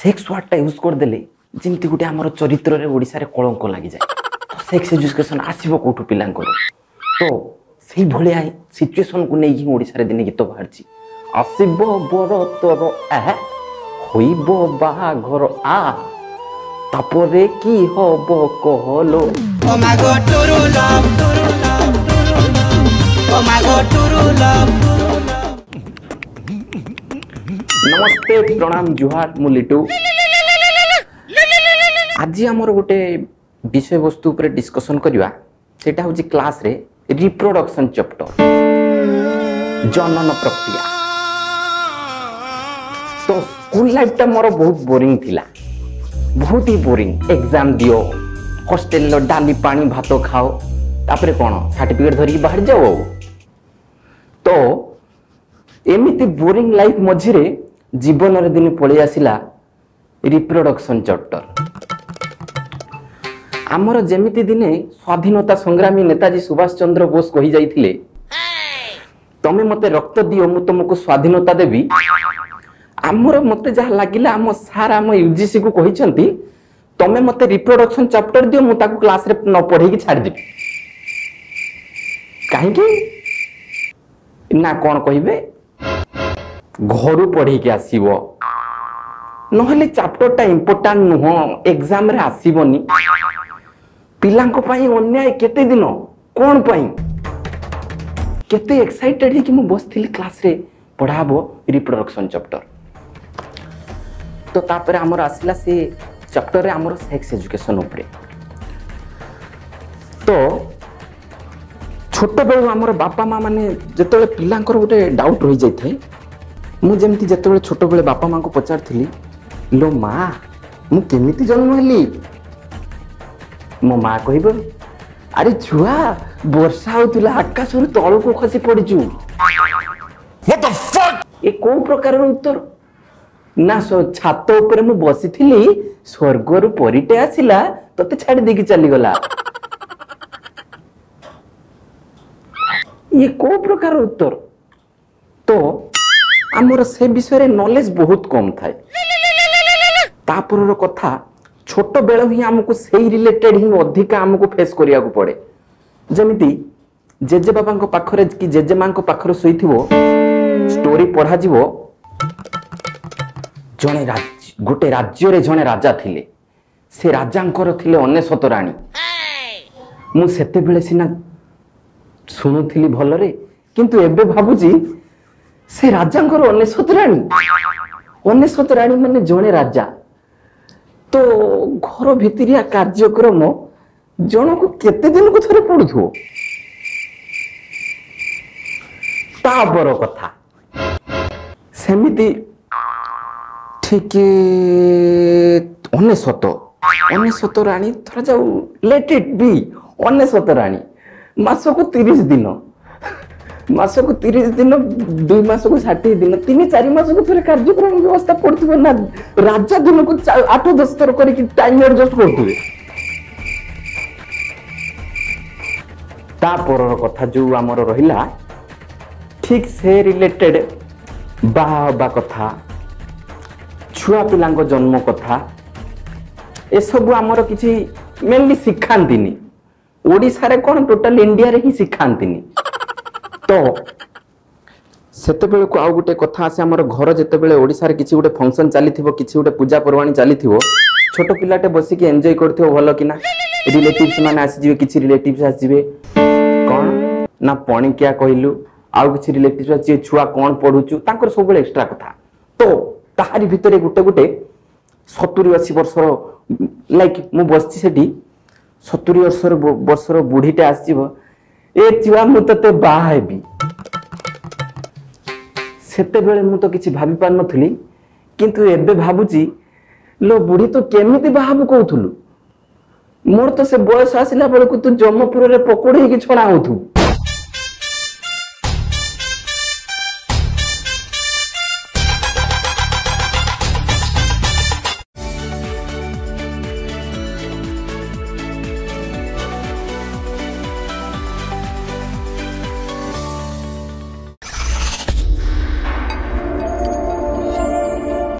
Sex ୱାର୍ଡ଼ଟା use କରିଦେଲେ ଯେମିତି ଗୋଟେ ଆମର ଚରିତ୍ରରେ ଓଡ଼ିଶାରେ କଳଙ୍କ ଲାଗିଯାଏ ତ ସେକ୍ସ ଏଜୁକେସନ୍ ଆସିବ କେଉଁଠୁ ପିଲାଙ୍କର ତ ସେଇଭଳିଆ ସିଚୁଏସନ୍କୁ ନେଇକି ହିଁ ଓଡ଼ିଶାରେ ଦିନେ ଗୀତ ବାହାରିଛି ଆସିବ ବର ତୋର ଆହା ହୋଇବ ବାହାଘର ଆ ତାପରେ କି ହବ କହଲୋ Oh my god, Turu love, Turu love, Turu love. Oh my god, Turu love. Namaste প্রণাম জুহার মু লিটু আজি আমার গোটে বিষয়বস্তু উপরে ডিসকসন করা সেটা হচ্ছে ক্লাসরে রিপ্রোডকশন চ্যাপ্টর জনন প্রক্রিয়া তো স্কুল লাইফটা মোর বহুত বোরিং লা বহুত বোরিং এক্সাম দিও হোস্টেল ডালি পানি ভাত খাও তাপরে কোণ সার্টিফিকেট ধরি বাহারি যাও তো এমিতি বোরিং লাইফ মঝিরে জীবনের দিন পড়ে আসিলা রিপ্রডকশন চপ্টর আমার যেমিতি দিনে স্বাধীনতা সংগ্রামী নেতাজী সুভাষ চন্দ্র বোস কহি যাইছিলে তুমি মতে রক্ত দিও মু তোমাকে স্বাধীনতা দেবি আমার মতে যা লাগিলা আম স্যার আম ইউজিসি কু কহিছন্তি তুমি মতে রিপ্রডকশন চ্যাপ্টর দিও মু তাকু ক্লাস রে ন পড়াইকি ছাড় দেবি কাহিকি না কোন কহিবে ଘରୁ ପଢ଼ିକି ଆସିବ ନହେଲେ ଚାପ୍ଟରଟା ଇମ୍ପୋର୍ଟାଣ୍ଟ ନୁହଁ ଏକ୍ଜାମରେ ଆସିବନି ପିଲାଙ୍କ ପାଇଁ ଅନ୍ୟାୟ କେତେ ଦିନ କ'ଣ ପାଇଁ କେତେ ଏକ୍ସାଇଟେଡ୍ ହେଇକି ମୁଁ ବସିଥିଲି କ୍ଲାସ୍ରେ ପଢ଼ା ହେବ ରିପ୍ରଡକ୍ସନ୍ ଚାପ୍ଟର ତ ତାପରେ ଆମର ଆସିଲା ସେ ଚାପ୍ଟରରେ ଆମର ସେକ୍ସ ଏଜୁକେସନ୍ ଉପରେ ତ ଛୋଟବେଳୁ ଆମର ବାପା ମା' ମାନେ ଯେତେବେଳେ ପିଲାଙ୍କର ଗୋଟେ ଡାଉଟ୍ ରହିଯାଇଥାଏ ମୁଁ ଯେମିତି ଯେତେବେଳେ ଛୋଟବେଳେ ବାପା ମାଆଙ୍କୁ ପଚାରୁଥିଲି ଲୋ ମା ମୁଁ କେମିତି ଜନ୍ମ ହେଲି ମୋ ମା କହିବ ଆରେ ଛୁଆ ବର୍ଷା ହଉଥିଲା ଆକାଶରୁ ତଳକୁ ଖସି ପଡ଼ିଛୁ ଏ କୋଉ ପ୍ରକାରର ଉତ୍ତର ନା ଛାତ ଉପରେ ମୁଁ ବସିଥିଲି ସ୍ୱର୍ଗରୁ ପରିଟେ ଆସିଲା ତତେ ଛାଡ଼ି ଦେଇକି ଚାଲିଗଲା ଇଏ କୋଉ ପ୍ରକାର ଉତ୍ତର ଆମର ସେ ବିଷୟରେ ନଲେଜ ବହୁତ କମ୍ ଥାଏ ତାପରର କଥା ଛୋଟବେଳୁ ହିଁ ଆମକୁ ସେଇ ରିଲେଟେଡ୍ ହିଁ ଅଧିକା ଆମକୁ ଫେସ୍ କରିବାକୁ ପଡ଼େ ଯେମିତି ଜେଜେବାବାଙ୍କ ପାଖରେ କି ଜେଜେମାଙ୍କ ପାଖରେ ଶୋଇଥିବ ଷ୍ଟୋରି ପଢ଼ାଯିବ ଜଣେ ଗୋଟେ ରାଜ୍ୟରେ ଜଣେ ରାଜା ଥିଲେ ସେ ରାଜାଙ୍କର ଥିଲେ ଅନେଶତ ରାଣୀ ମୁଁ ସେତେବେଳେ ସିନା ଶୁଣୁଥିଲି ଭଲରେ କିନ୍ତୁ ଏବେ ଭାବୁଛି ସେ ରାଜାଙ୍କର ଅନେଶ୍ୱତ ରାଣୀ ଅନେଶ୍ୱତ ରାଣୀ ମାନେ ଜଣେ ରାଜା ତ ଘର ଭିତରିଆ କାର୍ଯ୍ୟକ୍ରମ ଜଣକୁ କେତେ ଦିନକୁ ଥରେ ପଡ଼ୁଥିବ ତା ବର କଥା ସେମିତି ଠିକ ଅନେଶ୍ୱତ ଅନେଶ୍ୱତ ରାଣୀ ଧରାଯାଉ ଲେଟ୍ ଇଟ୍ ବି ଅନେଶ୍ୱତ ରାଣୀ ମାସକୁ ତିରିଶ ଦିନ ମାସକୁ ତିରିଶ ଦିନ ଦୁଇ ମାସକୁ ଷାଠିଏ ଦିନ ତିନି ଚାରି ମାସକୁ ଥରେ କାର୍ଯ୍ୟକ୍ରମ ବ୍ୟବସ୍ଥା କରୁଥିବେ ନା ରାଜା ଦିନକୁ ଆଠ ଦଶ ଥର କରିକି ଟାଇମ୍ ଆଡ଼ଜଷ୍ଟ କରୁଥିବେ ତା କଥା ଯୋଉ ଆମର ରହିଲା ଠିକ୍ ସେ ରିଲେଟେଡ୍ ବାହା ହେବା କଥା ଛୁଆ ପିଲାଙ୍କ ଜନ୍ମ କଥା ଏସବୁ ଆମର କିଛି ମେନଲି ଶିଖାନ୍ତିନି ଓଡ଼ିଶାରେ କ'ଣ ଟୋଟାଲ ଇଣ୍ଡିଆରେ ହିଁ ଶିଖାନ୍ତିନି ସେତେବେଳକୁ ଆଉ ଗୋଟେ କଥା ଆସେ ଆମର ଘର ଯେତେବେଳେ ଓଡ଼ିଶାରେ କିଛି ଗୋଟେ ଫଙ୍କସନ୍ ଚାଲିଥିବ କିଛି ଗୋଟେ ପୂଜାପର୍ବାଣୀ ଚାଲିଥିବ ଛୋଟ ପିଲାଟେ ବସିକି ଏନ୍ଜୟ କରୁଥିବ ଭଲ କି ନା ରିଲେଟିଭ୍ସ ମାନେ ଆସିଯିବେ କିଛି ରିଲେଟିଭ୍ସ ଆସିଯିବେ କ'ଣ ନା ପଣିକିଆ କହିଲୁ ଆଉ କିଛି ରିଲେଟିଭ୍ସ ଆସିଯିବେ ଛୁଆ କ'ଣ ପଢ଼ୁଛୁ ତାଙ୍କର ସବୁବେଳେ ଏକ୍ସଟ୍ରା କଥା ତ ତାହାରି ଭିତରେ ଗୋଟେ ଗୋଟେ ସତୁରୀ ଅଶୀ ବର୍ଷର ଲାଇକ୍ ମୁଁ ବସିଛି ସେଠି ସତୁରୀ ବର୍ଷର ବର୍ଷର ବୁଢ଼ୀଟେ ଆସିଯିବ ଏ ଚିଆ ମୁଁ ତତେ ବାହା ହେବି ସେତେବେଳେ ମୁଁ ତ କିଛି ଭାବି ପାରିନଥିଲି କିନ୍ତୁ ଏବେ ଭାବୁଛି ଲୋ ବୁଢ଼ୀ ତୁ କେମିତି ବାହାବୁ କହୁଥିଲୁ ମୋର ତ ସେ ବୟସ ଆସିଲା ବେଳକୁ ତୁ ଜମପୁରରେ ପକୋଡ଼ି ହେଇକି ଛଣା ହଉଥିବୁ